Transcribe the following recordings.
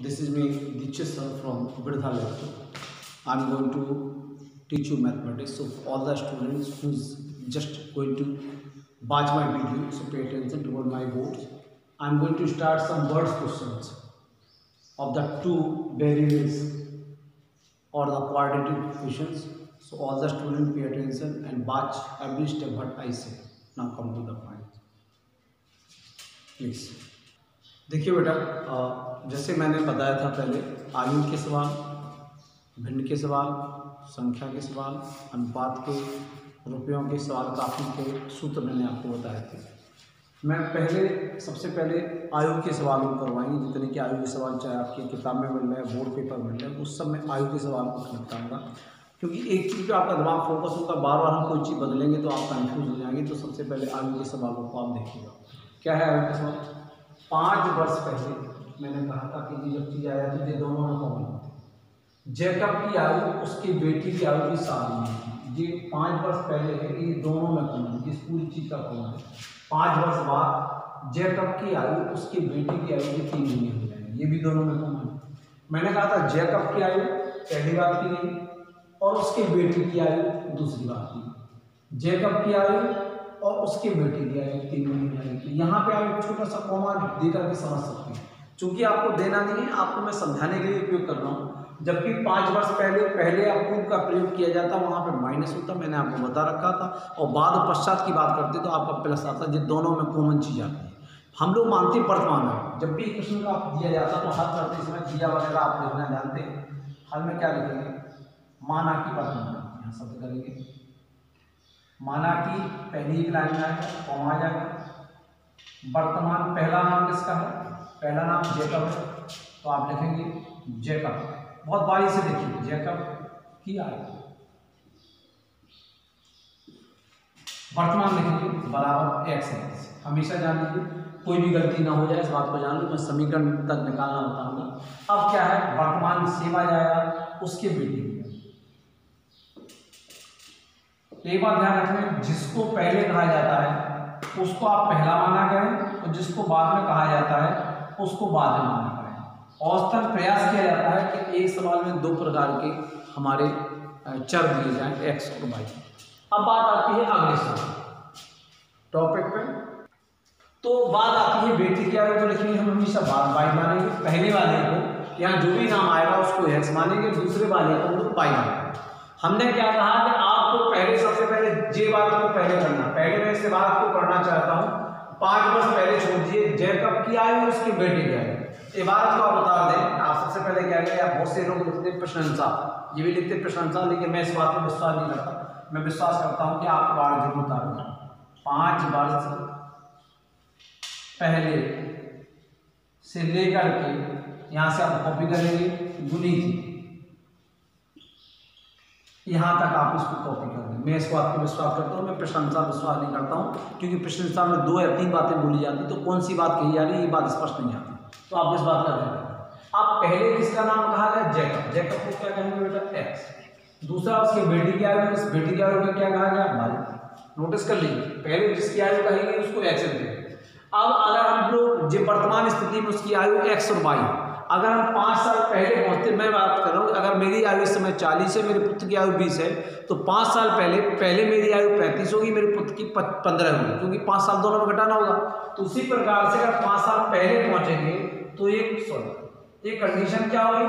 this is me Diksha sir from Birdha. I'm going to teach you mathematics. So all the students who's just going to watch my video, so pay attention toward my words. I'm going to start some words questions of the two variables or the quadratic equations. So all the students pay attention and watch every step what I say. Now come to the point. Please. देखिए बेटा जैसे मैंने बताया था पहले, आयु के सवाल, भिन्न के सवाल, संख्या के सवाल, अनुपात के, रुपयों के सवाल काफ़ी के सूत्र मैंने आपको बताए थे। मैं पहले, सबसे पहले आयु के सवाल को करवाएँगे, जितने कि आयु के सवाल, चाहे आपकी किताब में मिल रहे हैं, बोर्ड पेपर मिल रहे हैं, उस सब में आयु के सवाल को निपटाऊँगा क्योंकि एक चीज़ पे आपका दिमाग फोकस होगा बार बार हम कोई चीज़ बदलेंगे तो आप कन्फ्यूज़ हो जाएँगे तो सबसे पहले आयु के सवालों को आप देखिएगा। क्या है आयु के सवाल? पाँच वर्ष पहले मैंने कहा था कि ये जब चीज़ आया तो ये दोनों में कॉमन होते जैकब की आयु, उसकी बेटी की आयु की में ये पाँच वर्ष पहले है ये दोनों में कॉमन है? इस पूरी चीज़ का कॉमन है? पाँच वर्ष बाद जैकब की आयु, उसकी बेटी की आयु की तीन महीने हो जाएँगे। ये भी दोनों में कॉमन है? मैंने कहा था जैकब की आयु पहली बात की गई और उसकी बेटी की आयु दूसरी बात की जैकब की आयु और उसके की आयु तीन की यहाँ पे आप एक छोटा सा कॉमा दे करके समझ सकते हैं। चूँकि आपको देना नहीं है, आपको मैं समझाने के लिए उपयोग कर रहा हूँ। जबकि पाँच वर्ष पहले पहले अपूर्व का प्रयोग किया जाता, वहाँ पे माइनस होता, मैंने आपको बता रखा था। और बाद पश्चात की बात करते तो आपका प्लस आता जिन दोनों में कॉमन चीज़ आती है। हम लोग मानते वर्तमान में, जब भी क्वेश्चन का दिया जाता तो हल करते समय दिया वगैरह आप लिखना जानते हैं। हल में क्या लिखेंगे? माना की वर्तमान यहाँ शब्द करेंगे। माना कि पहली एक लाइन में आएगा कौन आ जाएगा वर्तमान पहला नाम किसका है? पहला नाम जैकब है। तो आप लिखेंगे जैकब। बहुत बारी से देखिए, जैकब की आयु। वर्तमान लिखेंगे बराबर एक्स एक्स हमेशा जान लीजिए, कोई भी गलती ना हो जाए, इस बात को जान लो, मैं समीकरण तक निकालना बताऊँगा। अब क्या है? वर्तमान सेवा जाएगा उसके बेटे। एक बात ध्यान रखना जिसको पहले कहा जाता है, उसको आप पहला माना करें और जिसको बाद में कहा जाता है, उसको बाद में माना करें। औसतन प्रयास किया जाता है कि एक सवाल में दो प्रकार के हमारे चर दिए जाएँ एक्स और वाई अब बात आती है अगले सवाल टॉपिक पे। तो बात आती है बेटी की आयु तो लिखेंगे हम हमेशा बाद वाई मानेंगे, पहले वाले को यहाँ जो भी नाम आएगा उसको एक्स मानेंगे, दूसरे वाले को हम लोग वाई मानेंगे। हमने क्या कहा कि आपको पहले, सबसे पहले जे बात को पहले करना। पहले मैं इस बात को पढ़ना चाहता हूँ। पाँच वर्ष पहले छोड़ दिए। जैकब की आयु उसके बेटे की आयु इबारत को आप बता दें। आप सबसे पहले क्या करें? आप बहुत से लोग लिखते प्रशंसा। ये भी लिखते प्रशंसा, लेकिन मैं इस बात पर विश्वास नहीं करता। मैं विश्वास करता हूँ कि आप बार ज़रूर उतारूँगा। पाँच वर्ष पहले से लेकर के यहाँ से आप कॉपी करेंगे गुनी थी यहाँ तक आप इसको कॉपी कर दें। मैं इस बात पर विश्वास करता हूँ, मैं प्रशंसा विश्वास नहीं करता हूँ, क्योंकि प्रशंसा में दो या तीन बातें बोली जाती तो कौन सी बात कही जा रही है, ये बात स्पष्ट नहीं आती। तो आप इस बात का ध्यान आप पहले किसका नाम कहा गया? जैकब। जैकब को क्या कहेंगे बेटा? एक्स दूसरा उसकी बेटी की आयु, इस बेटी की आयु क्या कहा गया? भाई नोटिस कर लीजिए। पहले जिसकी आयु कहेंगे उसको एक्स देंगे अब अगर हम लोग जो वर्तमान स्थिति में उसकी आयु एक्स और वाई अगर हम पाँच साल पहले पहुँचते मैं बात कर रहा हूँ अगर मेरी आयु इस समय चालीस है, मेरे पुत्र की आयु बीस है तो पाँच साल पहले पहले मेरी आयु पैंतीस होगी, मेरे पुत्र की पंद्रह होगी, क्योंकि पाँच साल दोनों में घटाना होगा। तो उसी प्रकार से अगर पाँच साल पहले पहुँचेंगे तो एक सॉरी एक कंडीशन क्या होगी?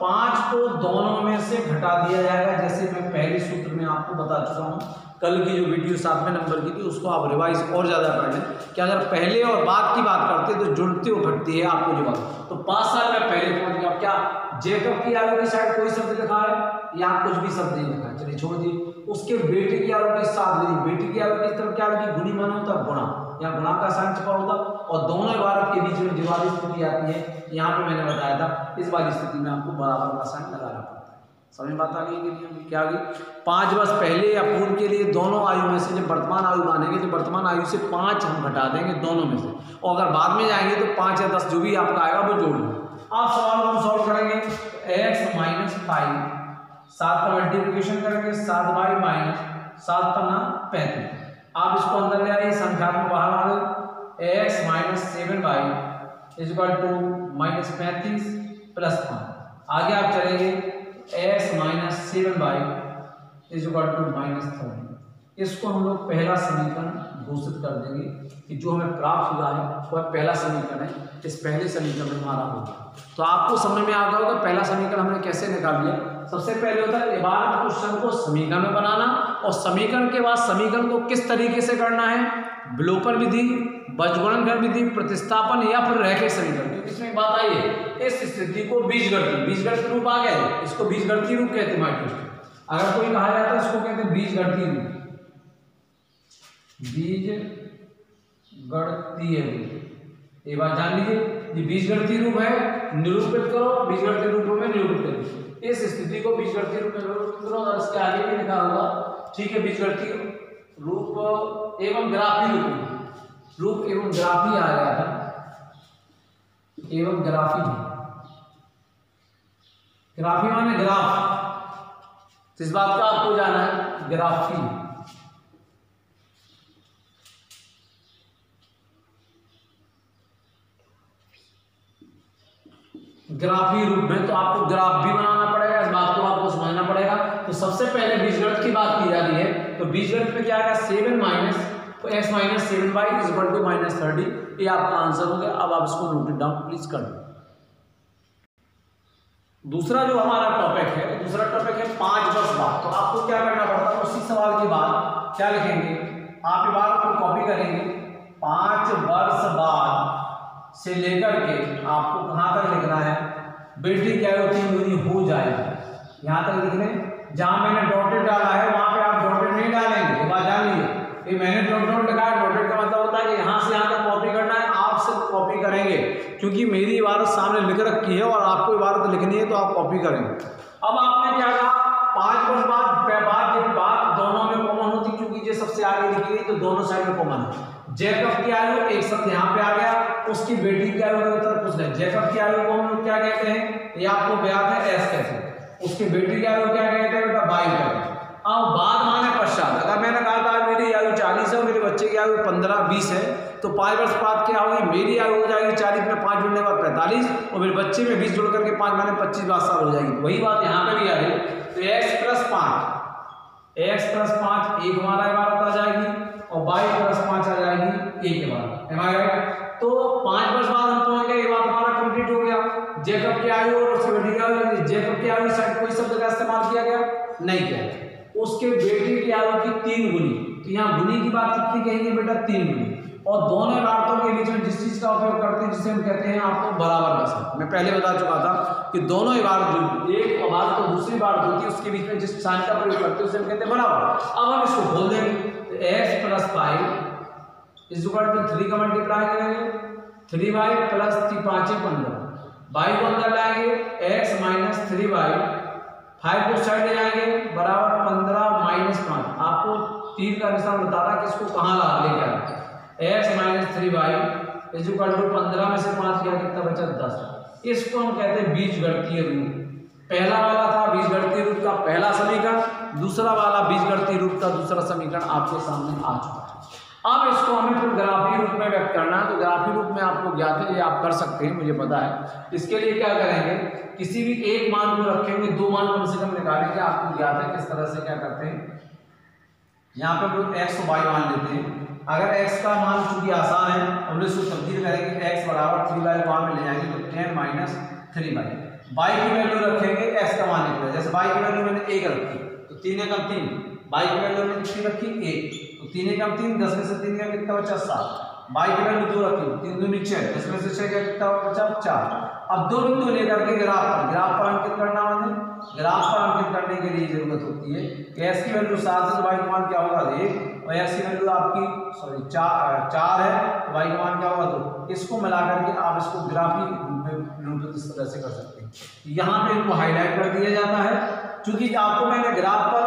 पाँच को दोनों में से घटा दिया जाएगा, जैसे मैं पहले सूत्र में आपको बता चुका हूँ। कल की जो वीडियो सातवें नंबर की थी, उसको आप रिवाइज और ज़्यादा कर लें। कि अगर पहले और बाद की बात करते हैं तो जुड़ती घटती है आपको जो बात। तो पाँच साल में पहले पहुँच गया क्या जेकब की आयु की साइड कोई शब्द लिखा है? या कुछ भी शब्द नहीं लिखा चलिए छोड़ दिए। उसके बेटे की आयु के साथ मेरी बेटी की आयु की तरफ़ क्या होगी गुनी माना होता गुणा। या गुणा का साइन छपा होता और दोनों इबारत के बीच में वाली स्थिति आती है। यहाँ पे मैंने बताया था, इस वाली स्थिति में आपको बराबर का साइन है समझ बात आ गई कि नहीं? क्या गई। पाँच वर्ष पहले या पूर्व के लिए दोनों आयु में से जब वर्तमान आयु मानेंगे तो वर्तमान आयु से पाँच हम घटा देंगे दोनों में से। और अगर बाद में जाएँगे तो पाँच या दस जो भी आपका आएगा, वो जोड़ लो आप सवाल को सॉल्व करेंगे। एक्स माइनस फाइव सात का मल्टीप्लीकेशन करेंगे, सात बाई माइनस सात पन्ना पैंतीस। आप इसको अंदर ले आइए संख्या को बाहर आ गए X minus seven Y is equal to minus पैंतीस प्लस पाँच आगे आप चलेंगे। X minus seven Y is to minus thirty. इसको हम लोग पहला समीकरण घोषित कर देंगे कि जो हमें प्राप्त हुआ है, वह पहला समीकरण है इस पहले समीकरण में हमारा होगा तो आपको समझ में आता होगा, पहला समीकरण हमने कैसे निकाल लिया? सबसे पहले होता है इबारत क्वेश्चन को समीकरण में बनाना और समीकरण के बाद समीकरण को किस तरीके से करना है? विलोपन विधि बजगुणन विधि प्रतिस्थापन या फिर रैखिक समीकरण। क्योंकि इसमें बात आई है, इस स्थिति को बीजगणित बीजगणित रूप आ गया इसको बीजगणित रूप कहते हैं माइक्रोस्टेप अगर कोई कहा जाता है इसको कहते हैं बीज गणतीय रूप। बीज गणतीय रूप। ये बात जान लीजिए, ये बीज गणतीय रूप है, निरूपित करो बीज गणतीय रूप में निरूपित करो इस स्थिति को बीजगणितीय रूप में और इसके आगे भी लिखा होगा ठीक है, बीजगणितीय रूप एवं ग्राफी रूप रूप एवं ग्राफी आ गया है। एवं ग्राफी। ग्राफी माने ग्राफ। इस बात का आपको जाना है? ग्राफी। ग्राफी रूप में तो आपको ग्राफ भी बनाना पड़ेगा, इस बात को आपको समझना पड़ेगा। तो सबसे पहले बीजगणित की बात की जा रही है। तो बीजगणित में क्या है? सेवन माइनस तो X minus seven Y is equal to minus thirty. ये आपका आंसर हो गया। अब आप इसको नोट डाउन, प्लीज़ कर दो दूसरा जो हमारा टॉपिक है, दूसरा टॉपिक है पाँच वर्ष बाद तो आपको क्या करना पड़ता है? उसी सवाल के बाद क्या लिखेंगे? आप ये बात को कॉपी करेंगे। पाँच वर्ष बाद से लेकर के आपको कहाँ तक लिखना है? बेटी क्या होती है हो जाएगी। यहाँ तक लिखने, जहाँ मैंने डॉटेड डाला है, वहाँ पे आप डॉटेड नहीं डालेंगे। बात जान लीजिए। ये मैंने डॉट डॉट है। डॉटेड का मतलब होता है कि यहाँ से यहाँ तक कॉपी करना है, आप सिर्फ़ कॉपी करेंगे। क्योंकि मेरी इबारत सामने लिख रखी है और आपको इबारत लिखनी है तो आप कॉपी करेंगे। अब आपने क्या कहा? पाँच वर्ष बाद, बात दोनों में कॉमन होती, क्योंकि ये सबसे आगे लिखी गई तो दोनों साइड में कॉमन है। जैकब की आयु, एक शब्द यहाँ पे आ गया, उसकी बेटी की आयु का पूछ लें जैकब की आयु को हम लोग क्या कहते हैं? ये आपको ब्याह है, एस कहते उसकी बेटी की आयु क्या कहते हैं बेटा? बाई कहते हैं अब बाद माने पश्चात, अगर मैंने कहा था, मेरी आयु चालीस है, मेरे बच्चे की आयु पंद्रह बीस है तो पाँच वर्ष बाद क्या होगी मेरी आयु हो जाएगी चालीस, में पाँच जुड़ने के बाद पैंतालीस, और मेरे बच्चे में बीस जुड़ करके पाँच माने पच्चीस बाईस साल हो जाएगी। वही बात यहाँ पे भी आ रही तो एक्स प्लस पाँच। एक्स प्लस पाँच एक हमारा इबारत आ जाएगी और बाई प्लस पाँच आ जाएगी इबारत। एम आई तो पाँच वर्ष बाद हम पहुँच गए, ये बात हमारा कंप्लीट हो गया। जेकब की आयु और की जेकब की आयु कोई शब्द का इस्तेमाल किया गया? नहीं किया उसके बेटे की आयु की तीन गुनी। तो यहाँ गुनी की बात कितनी कहेंगे बेटा? तीन गुनी। और दोनों इबारतों के बीच में जिस चीज़ का उपयोग करते हैं, जिसे हम कहते हैं आपको बराबर का मैं पहले बता चुका था कि दोनों इबारत जो एक तो दूसरी इबारत होती है उसके बीच में जिस साइन का प्रयोग करते हैं, उसे हम कहते हैं बराबर अब हम इसको खोल देंगे। तो X plus five is equal to three का मल्टीप्लाई करेंगे थ्री वाई प्लस पाँच ही पंद्रह। बाई को अंदर लाएँगे X minus three Y five को साइड ले जाएँगे, बराबर पंद्रह माइनस पाँच। आपको तीन का निशान बता रहा कि इसको कहाँ ला लेके आए X minus three Y is equal to पंद्रह में से पाँच गया कितना बचा? दस। इसको हम कहते हैं बीज गणतीय रूप। पहला वाला था बीज गणतीय रूप का पहला समीकरण, दूसरा वाला बीज गणतीय रूप का दूसरा समीकरण आपके सामने आ चुका है। अब इसको हमें फिर ग्राफी रूप में व्यक्त करना है तो ग्राफी रूप में आपको ज्ञात है, ये आप कर सकते हैं, मुझे पता है। इसके लिए क्या करेंगे, किसी भी एक मान को रखेंगे, दो मान कम से कम निकालेंगे, आपको ज्ञात है किस तरह से क्या करते हैं। यहाँ पे हम लोग एक्स वाई मान लेते हैं। अगर x का मान चूँकि आसान है हम इसको तब्दील करेंगे, x बराबर थ्री बाई वहाँ में ले जाएँगे तो ten minus three Y Y की वैल्यू रखेंगे x का मान निकले जैसे बाई की वैल्यू मैंने एक रखी तो तीन एकम तीन। बाई की वैल्यू मैंने कितनी रखी एक तो तीन एकम तीन, दस में से तीन का कितना बचा? सात। बाई की वैल्यू दो रखी, तीन दो नीचे दस में से छह का कितना बचा? चार। अब दो बिंदु लेकर के ग्राफ पर ग्राफ पर अंकित करना हमें ग्राफ पर अंकित करने के लिए ज़रूरत होती है? कि एस की वैल्यू सात है तो वाई का मान क्या होगा? एक। और एस की वैल्यू आपकी सॉरी चार चार है तो वाई का मान क्या होगा? दो। इसको मिला करके आप इसको ग्राफी इस तरह से कर सकते हैं। यहाँ पे इनको हाईलाइट कर दिया जाता है। क्योंकि आपको मैंने ग्राफ पर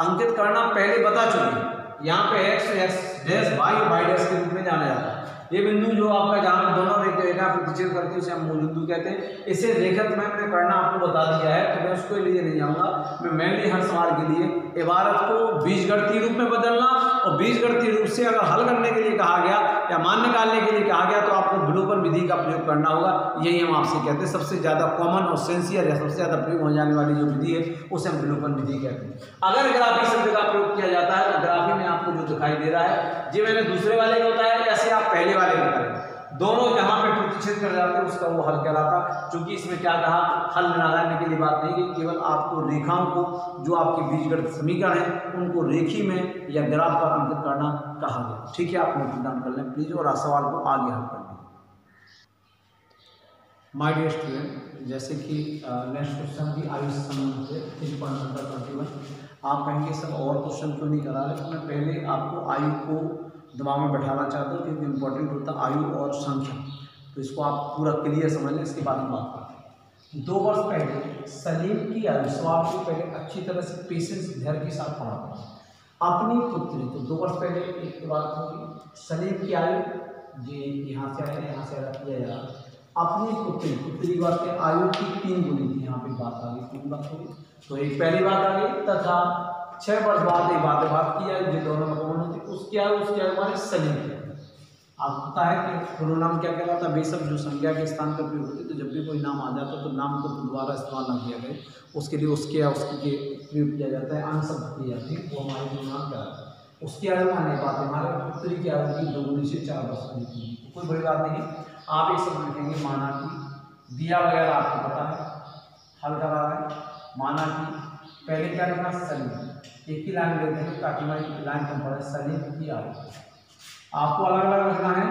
अंकित करना पहले बता चुकी यहाँ पे X X dash Y Y dash के रूप में जाना जाता है। ये बिंदु जो आपका जहाँ दोनों रेखा प्रतिच्छेद करते हैं, उसे हम मूल बिंदु कहते हैं। इसे रेखा में मैंने करना आपको बता दिया है तो मैं उसको लिए नहीं जाऊँगा। मैं मेनली हर सवाल के लिए इबारत को बीज गणती रूप में बदलना और बीजगणितीय रूप से अगर हल करने के लिए कहा गया या मान निकालने के लिए कहा गया तो आपको विलोपन विधि का प्रयोग करना होगा। यही हम आपसे कहते हैं। सबसे ज़्यादा कॉमन और सेंसियर या सबसे ज़्यादा प्रयोग हो जाने वाली जो विधि है, उसे हम विलोपन विधि कहते हैं। अगर ग्राफी शब्द का प्रयोग किया जाता है तो ग्राफी में आपको जो दिखाई दे रहा है जी मैंने दूसरे वाले में बताया ऐसे आप पहले वाले में करें दोनों जहाँ पे प्रतिच्छेद कर जाते हैं, उसका वो हल कहलाता। क्योंकि इसमें क्या कहा, हल लगाने के लिए बात नहीं कि, केवल आपको रेखाओं को, जो आपके बीजगणित समीकरण है, उनको रेखी में या ग्राफ पर अंकित करना कहा गया। ठीक है, आप डाउन कर लें प्लीज़ और सवाल को आगे हल कर लें। माई डियर स्टूडेंट जैसे कि नेक्स्ट क्वेश्चन की आयु से है आप कहेंगे, सर, और क्वेश्चन क्यों नहीं करा रहे? तो मैं पहले आपको आयु को दिमाग में बैठाना चाहता हूँ क्योंकि इम्पोर्टेंट होता आयु और संख्या। तो इसको आप पूरा क्लियर समझ लें, इसके बाद हम बात करते हैं। दो वर्ष पहले सलीम की आयु सवाल को पहले अच्छी तरह से पेशेंस धैर्य के साथ पढ़ा अपनी पुत्री तो दो वर्ष पहले एक बात होगी, सलीम की आयु ये यहाँ से आया यहाँ से आया किया जा अपनी पुत्री पुत्री की बात आयु की तीन गुनी थी, यहाँ पे बात आ गई, तीन बात होगी तो एक पहली बात आ गई, तथा छह वर्ष बाद एक बात बात की जाए जिन दोनों होती उसके आयु उसके आयु हमारे सलीम की आपको पता है कि पूर्व नाम क्या कहलाता है? बेशक जो संज्ञा के स्थान पर प्रयोग होती तो जब भी कोई नाम आ जाता है तो नाम को दोबारा इस्तेमाल ना किया गया उसके लिए उसके या उसके के प्रयोग किया जाता है अंश की जाती है वो हमारे जो नाम क्या उसकी आयु माने बात है, हमारे पुत्री की आयु की दोगुनी से चार वर्ष की कोई बड़ी बात नहीं। आप एक सब लिखेंगे माना की दिया वगैरह आपको पता है हल करा है। माना की पहले क्या लिखना सलीम एक ही लाइन लेते हैं ताकि हमारी लाइन कम पड़े सलीम की आयु आपको अलग अलग रखना है,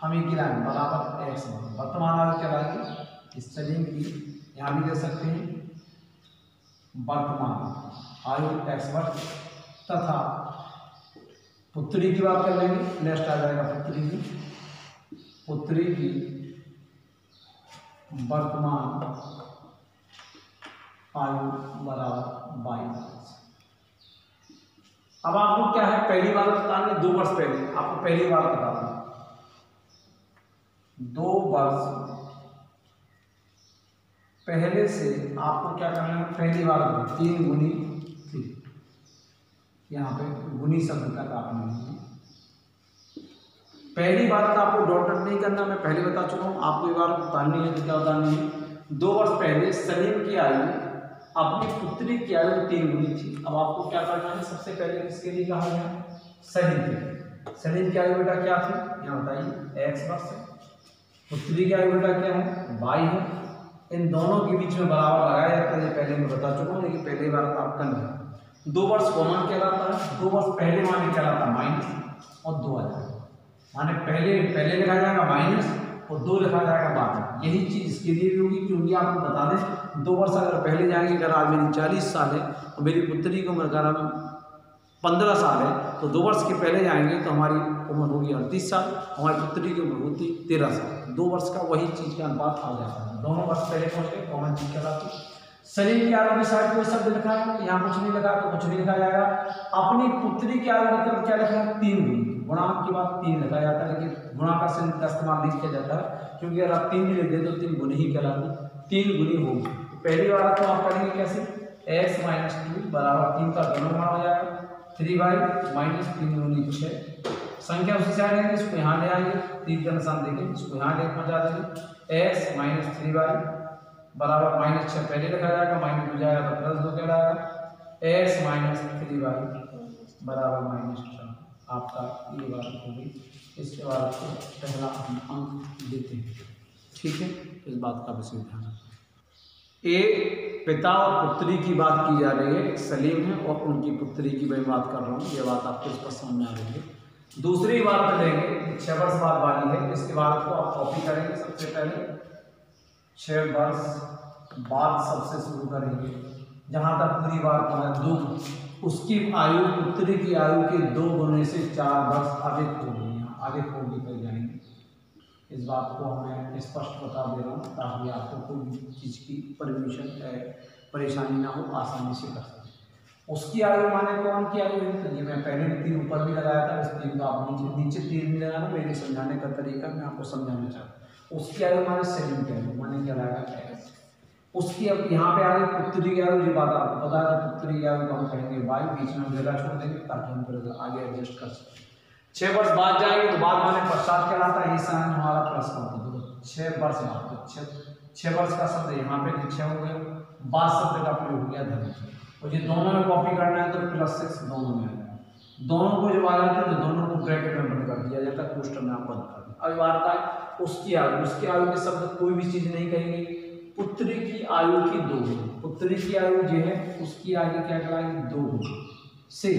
हम एक ही लाइन बराबर एक्स वर्तमान आयु क्या लाएगी सलीम की, यहाँ भी दे सकते हैं। वर्तमान आयु एक्स वर्ष तथा पुत्री की बात कर लेंगे। नेक्स्ट आ जाएगा पुत्री की। पुत्री की वर्तमान आयु बराबर बाईस अब आपको क्या है, पहली बार बताने दो वर्ष पहले। आपको पहली बार बता दो। वर्ष। पहले से आपको क्या करना है, पहली बार तीन गुनी थी यहाँ पे गुनी शब्द तक आपने पहली बात का आपको डॉट नहीं करना, मैं पहले बता चुका हूँ, आपको एक बार बतानी है तो क्या बतानी है? दो वर्ष पहले सलीम की आयु अपनी पुत्री की आयु तीन गुनी थी। अब आपको क्या करना है? सबसे पहले किसके लिए कहा गया? सलीम के की आयु बेटा क्या थी? यहाँ बताइए। एक्स वर्ष पुत्री की आयु बेटा क्या है? बाई है। इन दोनों के बीच में बराबर लगाया जाता है। पहले मैं बता चुका हूँ, लेकिन पहली बार आप कर लें दो वर्ष कॉमन कहलाता है। दो वर्ष पहले माने कहलाता है माइनस और दो हज़ार। माने पहले पहले लिखा जाएगा माइनस और दो लिखा जाएगा बाद यही चीज़ इसके लिए भी होगी क्योंकि आपको बता दें, दो वर्ष अगर पहले जाएँगे, अगर आज मेरी चालीस साल है और मेरी पुत्री की उम्र अगर पंद्रह साल है तो दो वर्ष के पहले जाएँगे तो हमारी उम्र होगी अड़तीस साल, हमारी पुत्री की उम्र होती तेरह साल। दो वर्ष का वही चीज़ का अनुपात आ जाता है। दोनों वर्ष पहले पहुँचे कॉमन चीज़ कहलाती शरीर की आरोग्य साइड कोई शब्द लिखा है? यहाँ कुछ नहीं लिखा तो कुछ नहीं लिखा जाएगा। अपनी पुत्री की आरोग्य क्या लिखा है? तीन गुण। गुणांक के बाद तीन लिखा जाता है, लेकिन गुणांक का इस्तेमाल नहीं किया जाता है क्योंकि अगर आप तीन भी लिख दें तो तीन गुण ही कहलाती तीन गुनी होगी। पहली बार तो आप करेंगे कैसे? एक्स माइनस टू बराबर तीन का दोनों गुणा हो जाएगा। थ्री बाई माइनस तीन गुनी छः संख्या उसी से आएँगे इसको यहाँ ले आएँगे, तीन का निशान देंगे इसको यहाँ ले पहुँचा देंगे। एक्स माइनस थ्री बाई बराबर माइनस छः पहले लिखा जाएगा माइनस हो जाएगा तो प्लस दो कहलाएगा। एक्स माइनस थ्री बाई बराबर माइनस छः आपका ये बात होगी इसके बाद आपको पहला हम अंक देते हैं। ठीक है? इस बात का विषय ध्यान ए, पिता और पुत्री की बात की जा रही है। सलीम है और उनकी पुत्री की मैं बात कर रहा हूँ। ये बात आपको स्पष्ट समझ में आ रही है। दूसरी बात में लेंगे छः वर्ष बाद वाली है। इसके बाद को आप कॉपी करेंगे सबसे पहले। छः वर्ष बाद सबसे शुरू करेंगे। जहाँ तक पूरी बात है दो उसकी आयु, पुत्री की आयु के दो गुने से चार वर्ष अधिक होगी अधिक होगी कर जाएँगे। इस बात को हमें स्पष्ट बता दे रहा हूँ, ताकि आपको कोई चीज़ की परमिशन परेशानी ना हो, आसानी से कर सकें। उसकी आयु माने कौन की आयु है? तो ये मैं पहले तीन ऊपर भी लगाया था, इस तीन को आप नीचे नीचे तीन भी लगाना, मेरे समझाने का तरीका मैं आपको समझाना चाहता हूँ। उसकी आयु माने सेवन की आयु, माने क्या लगाएगा उसकी अब यहाँ पे आ गई पुत्री आयु ये बात आपको पता है, पुत्री आयु को हम कहेंगे वाई बीच में जगह छोड़ देंगे ताकि हम फिर आगे एडजस्ट कर सकें। छः वर्ष बाद जाएँगे तो बाद माने पश्चात कहलाता है? ये साइन हमारा प्लस का होता है छः वर्ष बाद तो छः छः वर्ष का शब्द यहाँ पे छः हो गया। बाद शब्द का प्रयोग हो गया धन और ये दोनों में कॉपी करना है तो प्लस सिक्स दोनों में दोनों को जब आ जाते हैं तो दोनों को ब्रैकेट में बंद कर दिया जाता है पोस्टर में आप बंद कर दिया। अब वार्ता है, उसकी आयु उसकी आयु के शब्द कोई भी चीज़ नहीं कहेंगे। पुत्री की आयु की दो। पुत्री की आयु जो है, उसकी आयु क्या कहलाएगी? दो। से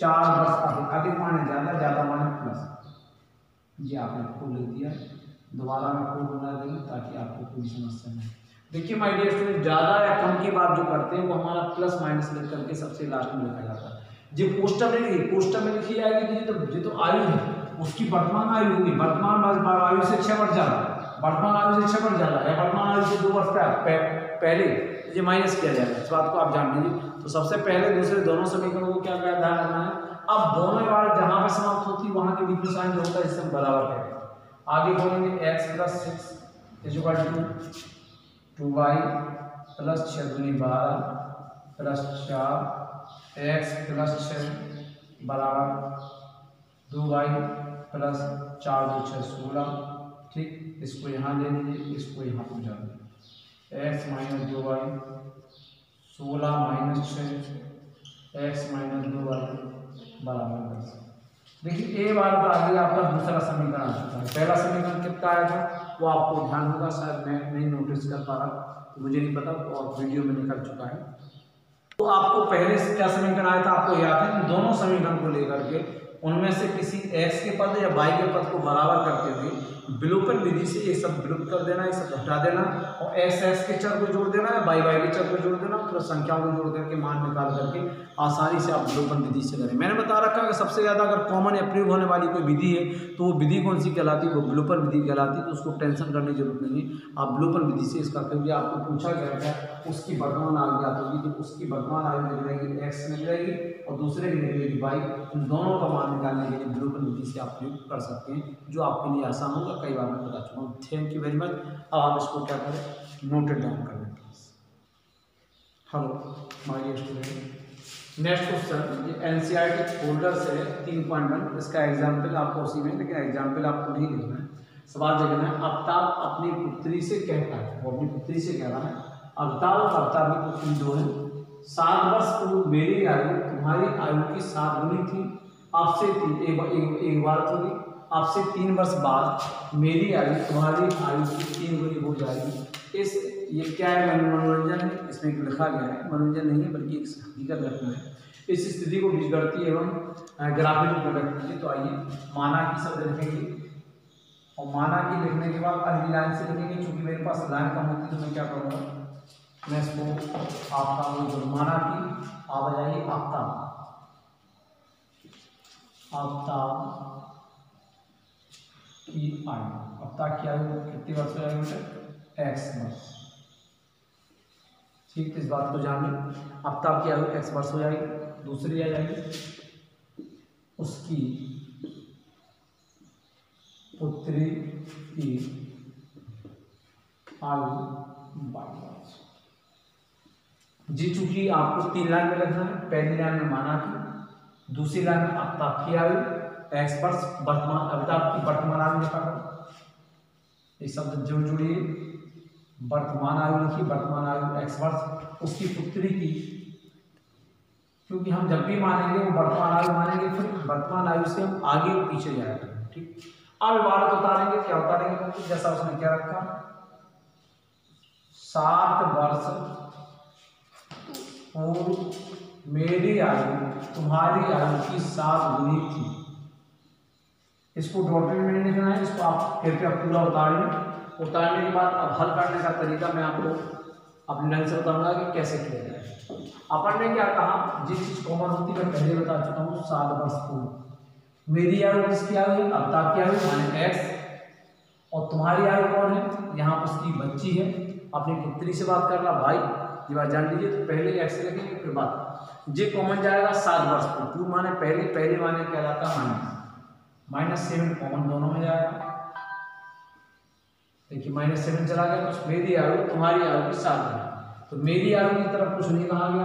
चार वर्ष अधिक। अधिक माने ज़्यादा ज़्यादा माने प्लस। ये आपने खोल लिख दिया। दोबारा मैं खोल बना देंगे ताकि आपको कोई समस्या नहीं देखिए माय डियर स्टूडेंट ज़्यादा या कम की बात जो करते हैं, वो हमारा प्लस माइनस लिख करके सबसे लास्ट में लिखा जाता है। जो पोस्टर में लिखी पोस्टर में लिखी जाएगी तो ये तो आयु है, उसकी वर्तमान आयु होगी। वर्तमान आयु से छः वर्ष ज़्यादा वर्तमान आयु से छह बढ़ जाता है वर्तमान आयु से दो वर्ष पहले ये माइनस किया जाएगा इस बात को आप जान लीजिए तो सबसे पहले दूसरे दोनों समीकरणों को क्या क्या ध्यान रखना है अब दोनों बार जहाँ पर समाप्त होती है वहाँ के बीच में साइन जो होता है इससे बराबर है आगे बोलेंगे x plus six is equal to two y plus छः दूनी बारह प्लस चार एक्स प्लस छः बराबर दो वाई प्लस चार दो छः सोलह ठीक? इसको यहाँ ले लीजिए, इसको यहाँ पहुँचा दीजिए। एक्स माइनस दो वाई सोलह माइनस छः एक्स माइनस दो वाई बराबर दस। देखिए ए बार का आगे आपका दूसरा समीकरण आ चुका है। पहला समीकरण कितना आया था? वो आपको ध्यान होगा, शायद मैं नहीं नोटिस कर पा रहा। तो मुझे नहीं पता, और वीडियो में निकल चुका है। तो आपको पहले क्या समीकरण आया था, आपको याद है? दोनों समीकरण को लेकर के उनमें से किसी एक्स के पद या वाई के पद को बराबर करते हुए विलोपन विधि से ये सब विलुप्त कर देना, ये सब हटा देना और एस एस के चर को जोड़ देना या बाई वाई के चर को जोड़ देना फिर संख्याओं को जोड़ करके मान निकाल करके आसानी से आप विलोपन विधि से करें। मैंने बता रखा कि सबसे ज़्यादा अगर कॉमन या प्रयोग होने वाली कोई विधि है तो वो विधि कौन सी कहलाती है? वो विलोपन विधि कहलाती है तो उसको टेंशन करने की ज़रूरत नहीं है। आप विलोपन विधि से इसका क्योंकि आपको पूछा गया है उसकी वर्तमान आयु ज्ञात होगी तो उसकी वर्तमान आयु मिल जाएगी एक्स मिल जाएगी और दूसरे की निकलेगी उन दोनों का मान निकालने के लिए विलोपन विधि से आप प्रयोग कर सकते हैं, जो आपके लिए आसान होगा, कई बार मैं बता चुका हूँ। थैंक यू वेरी मच अब आप इसको क्या करें? नोटेड डाउन कर लें please hello my student next question ये N C R T folder से तीन पॉइंट वन इसका एग्ज़ाम्पल आपको उसी में, लेकिन एग्ज़ाम्पल आपको नहीं लिखना है। सवाल देखना है, अवतार अपनी पुत्री से कहता है, वो अपनी पुत्री से कह रहा है, अवतार और अवतार की पुत्री दो है। सात वर्ष पूर्व मेरी आयु, तुम्हारी आयु की सात गुनी थी आपसे एक, एक, बार होगी। आपसे तीन वर्ष बाद मेरी आयु तुम्हारी आयु की तीन गुनी हो जाएगी? इस ये क्या है मनोरंजन? है इसमें लिखा गया है। मनोरंजन नहीं है बल्कि एक हकीकत रखना है। इस स्थिति को बीजगढ़ती एवं ग्राफिक रूप में व्यक्त कीजिए तो आइए। माना की शब्द लिखेंगे। और माना की लिखने के बाद अगली लाइन से लिखेंगे क्योंकि मेरे पास लाइन कम होती है तो मैं क्या करूँगा? मैं इसको आपका माना की आप जाइए आफ्ताब आफ्ताब की आयु आफ्ताब की आयु कितनी वर्ष जाएगी बेटा? एक्स वर्ष। ठीक, इस बात को जान लें आफ्ताब की आयु एक्स वर्ष हो जाएगी। दूसरी आ जाएगी। उसकी पुत्री की आयु बाईस वर्ष। जी चूँकि आपको तीन लाइन में लिखना है, पहली लाइन में माना की दूसरी लाइन में आफ्ताब की आयु एक्स वर्ष वर्तमान अमिताभ की वर्तमान आयु लिखा ये शब्द जो जुड़िए। वर्तमान आयु लिखी वर्तमान आयु एक्स वर्ष, उसकी पुत्री की। क्योंकि हम जब भी मानेंगे, वो वर्तमान आयु मानेंगे, फिर वर्तमान आयु से हम आगे और पीछे जाएँगे, ठीक? अब इबारत उतारेंगे, क्या उतारेंगे? क्योंकि जैसा उसने क्या रखा, सात वर्ष पूर्व मेरी आयु तुम्हारी आयु की सात गुनी थी। इसको डॉटेड में नहीं लिखना है, इसको आप कृपया पूरा उतार लें। उतारने के बाद अब हल करने का तरीका मैं आपको अपने ढंग से बताऊँगा कि कैसे किया जाए। अपन ने क्या कहा? जिस चीज़ कॉमन होती मैं पहले बता चुका हूँ सात वर्ष पूर्व मेरी आयु किसकी आयु है अवतार की आयु माने एक्स और तुम्हारी आयु कौन है? यहाँ उसकी बच्ची है। अपनी पुत्री से बात कर रहा भाई, ये बात जान लीजिए तो पहले एक्स लिखेंगे, फिर बात जे कॉमन जाएगा सात वर्ष पूर्व माने पहले पहले माने क्या जाता? है माइनस। माइनस सेवन कॉमन दोनों में जाएगा देखिए, माइनस सेवन चला गया तो मेरी आयु, तुम्हारी आयु के साथ गुना। तो मेरी आयु की तरफ़ कुछ नहीं कहा गया।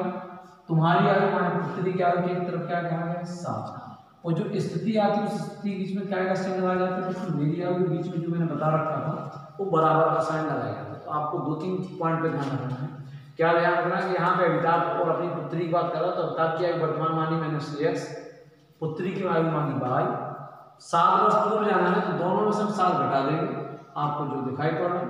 तुम्हारी आयु माने पुत्री की आयु की तरफ़ क्या कहा गया? सात। और जो स्थिति आती है, उस स्थिति के बीच में क्या का साइन लगाया जाता है? तो मेरी आयु के बीच में जो मैंने बता रखा था, वो बराबर का साइन लगाया। जाता है तो आपको दो तीन पॉइंट पे ध्यान रखना है। क्या ध्यान रखना कि यहाँ पे अमिताभ और अपनी पुत्री की बात कर रहा तो अमिताभ की आयु वर्तमान मानी मैंने एक्स पुत्री की आयु मानी बाई। सात वर्ष पूर्व जाना है तो दोनों में से हम सात घटा देंगे। आपको जो दिखाई पड़ रहा है।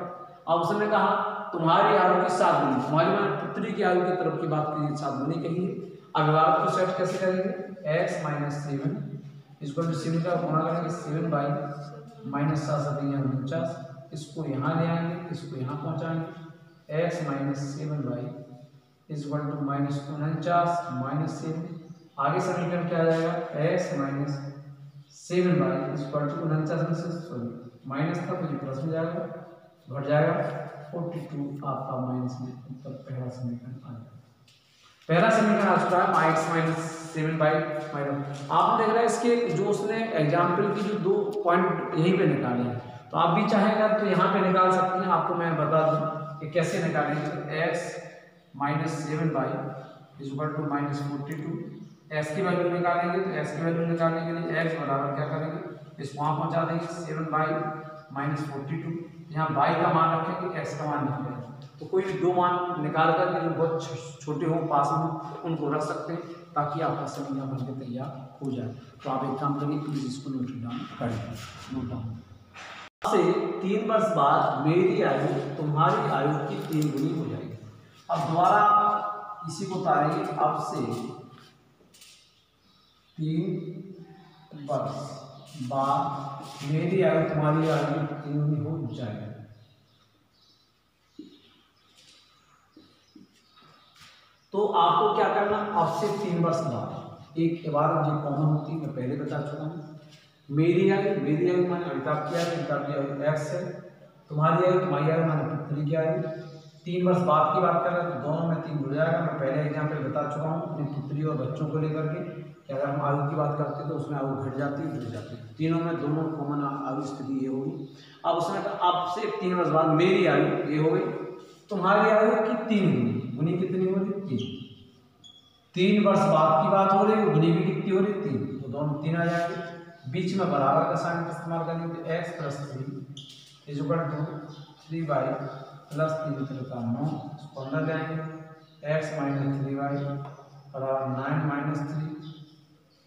अब उसने कहा, तुम्हारी आयु की सात गुनी तुम्हारी मैंने पुत्री की आयु की तरफ़ की बात करिए सात गुनी कहिए अभिभावक को सेट कैसे करेंगे? एक्स माइनस सेवन इसको सेवन का गुणा करेंगे सेवन बाई माइनस सात सात उनचास। इसको यहाँ ले आएँगे, इसको यहाँ पहुँचाएँगे। X minus seven by is one two minus उनचास माइनस सेवन आगे समीकरण क्या आ जाएगा? X minus seven by is one two उनचास में से सॉरी माइनस था तो प्लस में जाएगा घट जाएगा। फोर्टी टू आपका माइनस में ऊपर पहला समीकरण आ जाएगा। पहला समीकरण आ चुका है माइक्स माइनस सेवन बाई माइनस आप देख रहे हैं इसके जो उसने एग्ज़ाम्पल की जो दो पॉइंट यहीं पे निकाले हैं। तो आप भी चाहेंगे तो यहाँ पे निकाल सकते हैं, आपको मैं बता दूँ। कि कैसे निकालेंगे x minus seven by is equal to minus forty two x की वैल्यू निकालेंगे तो एक्स की वैल्यू निकालने के लिए एक्स बराबर क्या करेंगे? इसको वहाँ पहुँचा देंगे seven by minus forty two यहाँ बाई का मान रखेंगे एक्स का मान निकालेंगे तो कोई दो मान निकाल कर जो बहुत छोटे हों, पास में उनको रख सकते हैं, ताकि आपका समीकरण बन के तैयार हो जाए। तो आप एक काम करिए प्लीज़ इसको नोट डाउन कर लें नोट डाउन से तीन वर्ष बाद मेरी आयु, तुम्हारी आयु की तीन गुनी हो जाएगी। अब दोबारा इसी को उतारेंगे अब से तीन वर्ष बाद मेरी आयु, तुम्हारी आयु तीन गुनी हो जाएगी। तो आपको क्या करना, अब से तीन वर्ष बाद, एक इबारत जो कॉमन होती है, मैं पहले बता चुका हूँ। मेरी आयु मेरी आयु मैंने अमिताभ की आयु अमिताभ की आयु एक्स है। तुम्हारी आयु तुम्हारी आयु मैंने पुत्री की आयु तीन वर्ष बाद की बात कर रहे हैं तो दोनों में तीन जुड़ जाएगा। मैं पहले एग्ज़ाम्पल बता चुका हूँ अपनी पुत्री और बच्चों को लेकर के कि अगर हम आयु की बात करते हैं तो उसमें आयु घट जाती है जुड़ जाती है। तीनों में दोनों कॉमन आयु स्थिति ये होगी। अब उसने कहा, अब से तीन वर्ष बाद मेरी आयु ये हो गई। तुम्हारी आयु की तीन गुनी गुनी कितनी हो रही? तीन। तीन वर्ष बाद की बात हो रही है गुनी भी कितनी हो रही? तीन। तो दोनों तीन आ जाएँगे। बीच में बराबर का साइन इस्तेमाल करेंगे तो x plus three is equal to three by plus तीन का नौ इसको अंदर जाएँगे। एक्स माइनस थ्री वाई बराबर nine minus three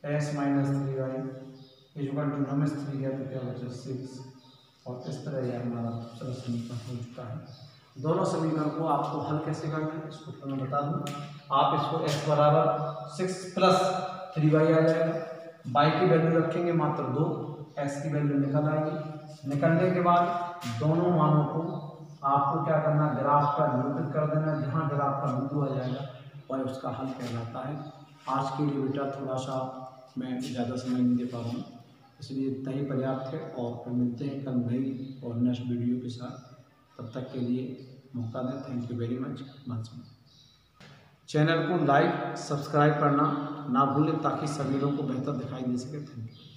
x minus three y is equal to now three गया तो क्या बचा सिक्स और इस तरह यह हमारा दूसरा समीकरण हो चुका है। दोनों समीकरण को आपको हल कैसे करना है, इसको मैं बता दूँ। आप इसको एक्स बराबर सिक्स प्लस थ्री वाई आ जाएगा। बाई की वैल्यू रखेंगे मात्र दो, एस की वैल्यू निकल आएगी। निकलने के बाद दोनों मानों को आपको क्या करना ग्राफ का निरूपित कर देना जहाँ ग्राफ का बिंदु आ जाएगा वह उसका हल कहलाता है। आज के लिए बेटा थोड़ा सा मैं ज़्यादा समय नहीं दे पा रहा हूँ, इसलिए इतना ही पर्याप्त है और फिर मिलते हैं कल नई और नेक्स्ट वीडियो के साथ। तब तक के लिए मौका दें। थैंक यू वेरी मच मंच चैनल को लाइक, सब्सक्राइब करना ना भूलें ताकि सभी लोगों को बेहतर दिखाई दे सके। Thank you.